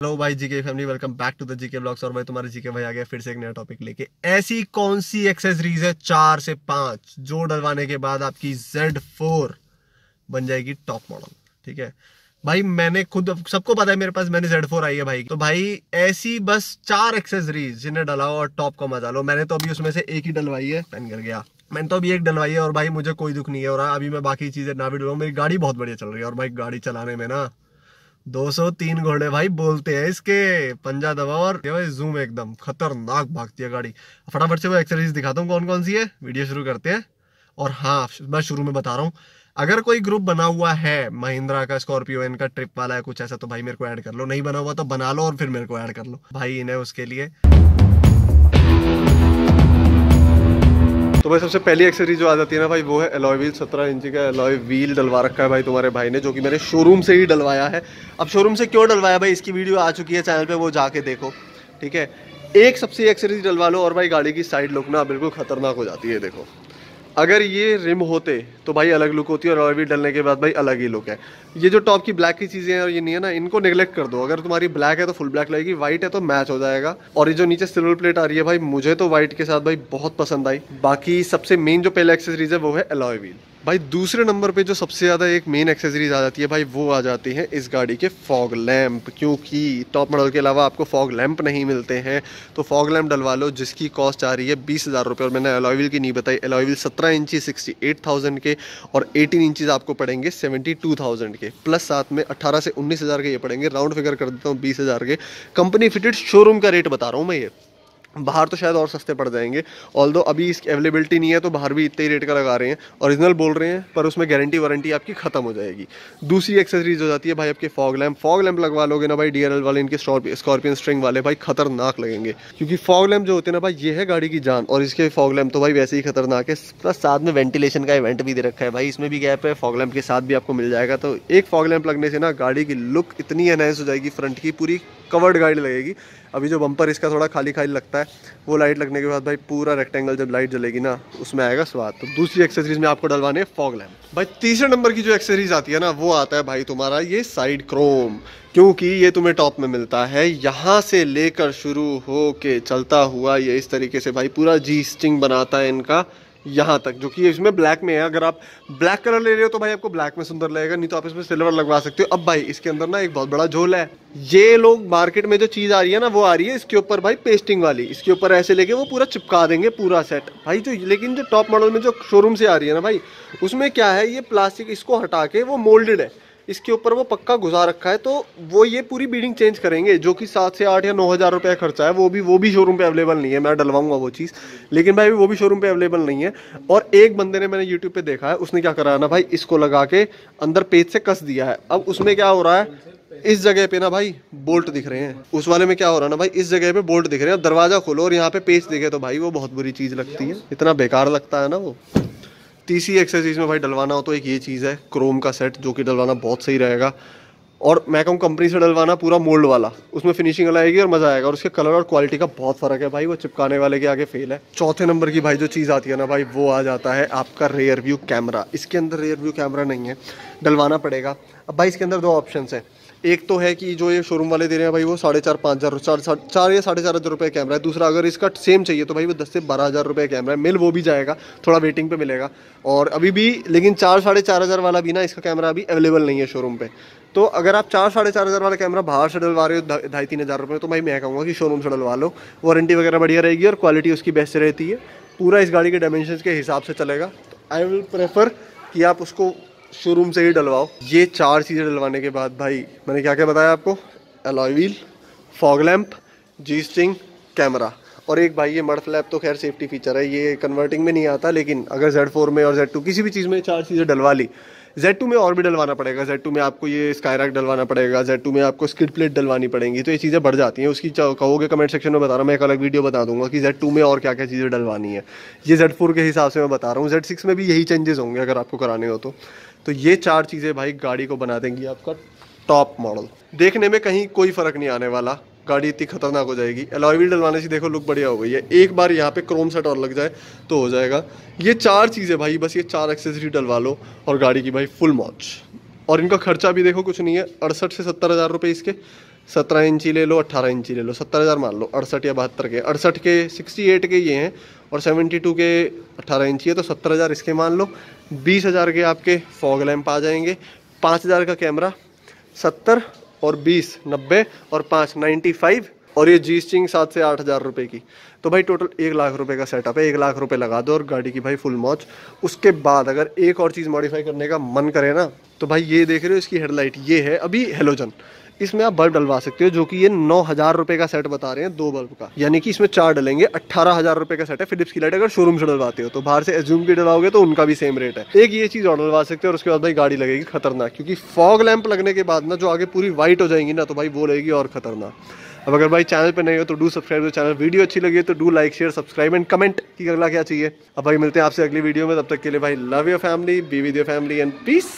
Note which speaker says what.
Speaker 1: Hello भाई GK family welcome back to the GK blogs और भाई, तुम्हारे जीके भाई आ गया, फिर से एक नया टॉपिक लेके। ऐसी कौन सी एक्सेसरीज है चार से पाँच, जो डलवाने के बाद आपकी Z4 बन जाएगी टॉप मॉडल ठीक है? भाई, मैंने खुद सबको पता है मेरे पास मैंने Z4 आई है भाई। तो भाई, ऐसी बस चार एक्सेसरीज जिन्हें डलाओ और टॉप का मज़ा लो। मैंने तो अभी उसमें से एक ही डलवाई है पेन कर गया। मैंने तो अभी एक डलवाई है और भाई, मुझे कोई दुख नहीं है। और अभी मैं बाकी चीज़ें ना भी डलवाऊँ, मेरी गाड़ी बहुत बढ़िया चल रही है। और भाई, गाड़ी चलाने में ना 203 घोड़े, भाई, बोलते हैं इसके। पंजा दबा और जूम एकदम। खतरनाक भागती है गाड़ी। फटाफट से मैं एक्सरसाइज दिखाता हूँ कौन कौन सी है। वीडियो शुरू करते हैं। और हाँ मैं शुरू में बता रहा हूँ। अगर कोई ग्रुप बना हुआ है, महिंद्रा का स्कॉर्पियो इनका ट्रिप वाला है, कुछ ऐसा तो भाई मेरे को ऐड कर लो। नहीं बना हुआ तो बना लो और फिर मेरे को ऐड कर लो। भाई, इन्हें उसके लिए तो भाई सबसे पहली एक्सेसरी जो आ जाती है ना भाई, वो है एलॉय व्हील सत्रह इंची का एलॉय व्हील डलवा रखा है भाई तुम्हारे भाई ने, जो कि मैंने शोरूम से ही डलवाया है। अब शोरूम से क्यों डलवाया भाई? इसकी वीडियो आ चुकी है चैनल पर वो जाके देखो, ठीक है? एक सबसे एक्सेसरी डलवा लो और भाई गाड़ी की साइड लुक ना बिल्कुल खतरनाक हो जाती है, देखो। अगर ये रिम होते तो भाई अलग लुक होती है और भी डलने के बाद भाई अलग ही लुक है। ये जो टॉप की ब्लैक की चीज़ें हैं और ये नहीं है ना, इनको निगलेक्ट कर दो। अगर तुम्हारी ब्लैक है तो फुल ब्लैक लगेगी व्हाइट है तो मैच हो जाएगा। और ये जो नीचे सिल्वर प्लेट आ रही है भाई, मुझे तो व्हाइट के साथ भाई बहुत पसंद आई। बाकी सबसे मेन जो पहले एक्सेसरीज है, वो है एलॉय व्हील भाई, दूसरे नंबर पे जो सबसे ज़्यादा एक मेन एक्सेसरीज आ जाती है भाई, वो आ जाती है इस गाड़ी के फॉग लैम्प क्योंकि टॉप मॉडल के अलावा आपको फॉग लैम्प नहीं मिलते हैं। तो फॉग लैम्प डलवा लो, जिसकी कॉस्ट आ रही है बीस हज़ार रुपये। और मैंने अलॉयविल की नहीं बताई अलॉयविल सत्रह इंची सिक्सटी एट थाउज़ेंड के, और एटीन इंचज़ आपको पड़ेंगे सेवेंटी टू थाउज़ेंड के। प्लस साथ में अट्ठारह से उन्नीस हज़ार के ये पड़ेंगे। राउंड फिगर कर देता हूँ बीस हज़ार के। कंपनी फिटेड शोरूम का रेट बता रहा हूँ मैं ये। बाहर तो शायद और सस्ते पड़ जाएँगे। ऑल दो अभी इसकी अवेलेबिलिटी नहीं है तो बाहर भी इतने ही रेट का लगा रहे हैं। ओरिजिनल बोल रहे हैं, पर उसमें गारंटी वारंटी आपकी खत्म हो जाएगी। दूसरी एक्सेसरीज हो जाती है, भाई, आपके फॉग लैम्प फॉग लैम्प लगवा लोगे ना भाई डी वाले, इनके स्कॉर्पियन स्ट्रिंग वाले, भाई, खतरनाक लगेंगे। क्योंकि फॉग लैम्प जो होते हैं ना भाई, ये है गाड़ी की जान, और इसके फॉग लैम्प तो भाई वैसे ही खतरनाक है। प्लस साथ में वेंटिलेशन का इवेंट भी दे रखा है भाई, इसमें भी गैप है फॉग लैम्प के साथ भी आपको मिल जाएगा। तो एक फॉग लैम्प लगने से ना गाड़ी की लुक इतनी एनहेंस हो जाएगी फ्रंट की, पूरी कवर्ड गाड़ी लगेगी। अभी जो बम्पर इसका थोड़ा खाली खाली लगता है, वो लाइट लगने के बाद भाई पूरा रेक्टेंगल जब लाइट जलेगी ना, उसमें आएगा स्वाद। तो दूसरी एक्सेसरीज में आपको डलवाने फॉग लैम्प भाई तीसरे नंबर की जो एक्सेसरीज आती है ना, वो आता है भाई तुम्हारा ये साइड क्रोम क्योंकि ये तुम्हें टॉप में मिलता है। यहाँ से लेकर शुरू हो के चलता हुआ ये इस तरीके से भाई पूरा जी स्टिंग बनाता है इनका। यहाँ तक, जो कि इसमें ब्लैक में है। अगर आप ब्लैक कलर ले रहे हो तो भाई आपको ब्लैक में सुंदर लगेगा, नहीं तो आप इसमें सिल्वर लगवा सकते हो। अब भाई, इसके अंदर ना एक बहुत बड़ा झोल है। ये लोग मार्केट में जो चीज़ आ रही है ना, वो आ रही है इसके ऊपर भाई पेस्टिंग वाली। इसके ऊपर ऐसे लेके वो पूरा चिपका देंगे, पूरा सेट भाई जो, लेकिन जो टॉप मॉडल में जो शोरूम से आ रही है ना भाई, उसमें क्या है, ये प्लास्टिक इसको हटा के वो मोल्डेड है। इसके ऊपर वो पक्का घुसा रखा है तो वो ये पूरी बीडिंग चेंज करेंगे, जो कि सात से आठ या नौ हज़ार रुपये खर्चा है, वो भी वो भी शोरूम पे अवेलेबल नहीं है, मैं डलवाऊँगा वो चीज़। लेकिन भाई, वो भी शोरूम पे अवेलेबल नहीं है। और एक बंदे ने मैंने यूट्यूब पे देखा है, उसने क्या करा ना भाई, इसको लगा के अंदर पेज से कस दिया है। अब उसमें क्या हो रहा है, इस जगह पे ना भाई बोल्ट दिख रहे हैं। उस वाले में क्या हो रहा है ना भाई, इस जगह पे बोल्ट दिख रहे हैं दरवाज़ा खोलो और यहाँ पे पेज दिखे तो भाई, वो बहुत बुरी चीज़ लगती है। इतना बेकार लगता है ना वो। तीसरी एक्सरसाइज में भाई डलवाना हो तो एक ये चीज़ है क्रोम का सेट जो कि डलवाना बहुत सही रहेगा। और मैं कहूँ कंपनी से डलवाना पूरा मोल्ड वाला, उसमें फिनिशिंग आएगी और मज़ा आएगा। और उसके कलर और क्वालिटी का बहुत फ़र्क है भाई, वो चिपकाने वाले के आगे फेल है। चौथे नंबर की भाई जो चीज़ आती है ना भाई, वो आ जाता है आपका रेयर व्यू कैमरा इसके अंदर रेयर व्यू कैमरा नहीं है, डलवाना पड़ेगा। अब भाई इसके अंदर दो ऑप्शन है। एक तो है कि जो ये शोरूम वाले दे रहे हैं भाई, वो साढ़े चार, पाँच हज़ार, चार चार या साढ़े चार हज़ार रुपये कैमरा है। दूसरा, अगर इसका सेम चाहिए तो भाई वो दस से बारह हज़ार रुपये कैमरा है। मिल वो भी जाएगा, थोड़ा वेटिंग पे मिलेगा। और अभी भी, लेकिन चार, साढ़े चार हज़ार वाला भी ना, इसका कैमरा अभी अवेलेबल नहीं है शोरूम पर तो अगर आप चार, साढ़े चार हज़ार वाला कैमरा बाहर से डलवा रहे हो, ढाई तीन हज़ार रुपये तो भाई मैं कहूँगा कि शोरूम से डलवा लो। वारंटी वगैरह बढ़िया रहेगी और क्वालिटी उसकी बेस्ट रहती है। पूरा इस गाड़ी के डायमेंशन के हिसाब से चलेगा। आई विल प्रेफर कि आप उसको शोरूम से ही डलवाओ। ये चार चीज़ें डलवाने के बाद भाई, मैंने क्या क्या बताया आपको? एलॉय व्हील फॉग लैम्प जी स्टिंग कैमरा और एक भाई, ये मर्ड फ्लैप तो खैर सेफ्टी फीचर है, ये कन्वर्टिंग में नहीं आता, लेकिन अगर जेड फोर में और जेड टू किसी भी चीज़ में चार चीज़ें डलवा ली जेड टू में और भी डलवाना पड़ेगा। जेड टू में आपको ये स्काईरैक डलवाना पड़ेगा जेड टू में आपको स्किड प्लेट डलवानी पड़ेंगी तो ये चीज़ें बढ़ जाती हैं। उसकी कहोगे कमेंट सेक्शन में बता रहा हूँ, मैं एक अलग वीडियो बता दूँगा कि जेड टू में और क्या क्या चीज़ें डलवानी है। ये जेड फोर के हिसाब से मैं बता रहा हूँ। जेड सिक्स में भी यही चेंजेस होंगे अगर आपको कराने हो तो। तो ये चार चीज़ें भाई गाड़ी को बना देंगी आपका टॉप मॉडल देखने में कहीं कोई फ़र्क नहीं आने वाला। गाड़ी इतनी खतरनाक हो जाएगी। एलॉय डलवाने से देखो लुक बढ़िया हो गई है। एक बार यहाँ पे क्रोम सेट और लग जाए तो हो जाएगा। ये चार चीज़ें भाई, बस ये चार एक्सेसरी डलवा लो और गाड़ी की भाई फुल मॉच और इनका खर्चा भी देखो कुछ नहीं है। अड़सठ से सत्तर हज़ार रुपये इसके। सत्रह इंची ले लो अट्ठारह इंची ले लो, सत्तर हज़ार मान लो, अड़सठ या बहत्तर के। अड़सठ के सिक्सटी एट के ये हैं और सेवेंटी टू के अट्ठारह इंची है तो सत्तर हज़ार इसके मान लो। बीस हज़ार के आपके फॉग लैम्प आ जाएँगे। पाँच हज़ार का कैमरा सत्तर और बीस, नब्बे और पाँच नाइन्टी फाइव और ये जी स्टिंग सात से आठ हज़ार रुपये की। तो भाई टोटल एक लाख रुपए का सेटअप है, एक लाख रुपए लगा दो और गाड़ी की भाई फुल मौज। उसके बाद अगर एक और चीज़ मॉडिफाई करने का मन करे ना तो भाई ये देख रहे हो इसकी हेडलाइट ये है अभी हेलोजन इसमें आप बल्ब डलवा सकते हो, जो कि ये नौ हज़ार रुपये का सेट बता रहे हैं, दो बल्ब का। यानी कि इसमें चार डलेंगे, अट्ठारह हज़ार रुपये का सेट है फिलिप्स की लाइट। अगर शोरूम से डलवाते हो तो बाहर से एज्यूम की डलवाओगे तो उनका भी सेम रेट है। एक ये चीज़ और डलवा सकते हो, और उसके बाद भाई गाड़ी लगेगी, खतरनाक। क्योंकि फॉग लैंप लगने के बाद ना, जो आगे पूरी वाइट हो जाएँगी ना तो भाई वो लगेगी और खतरनाक। अब अगर भाई चैनल पर नहीं हो तो डू सब्सक्राइब तो चैनल वीडियो अच्छी लगी है तो do like share subscribe and comment की अगला क्या चाहिए। अब भाई मिलते हैं आपसे अगली वीडियो में। तब तक के लिए भाई love your family be with your family and peace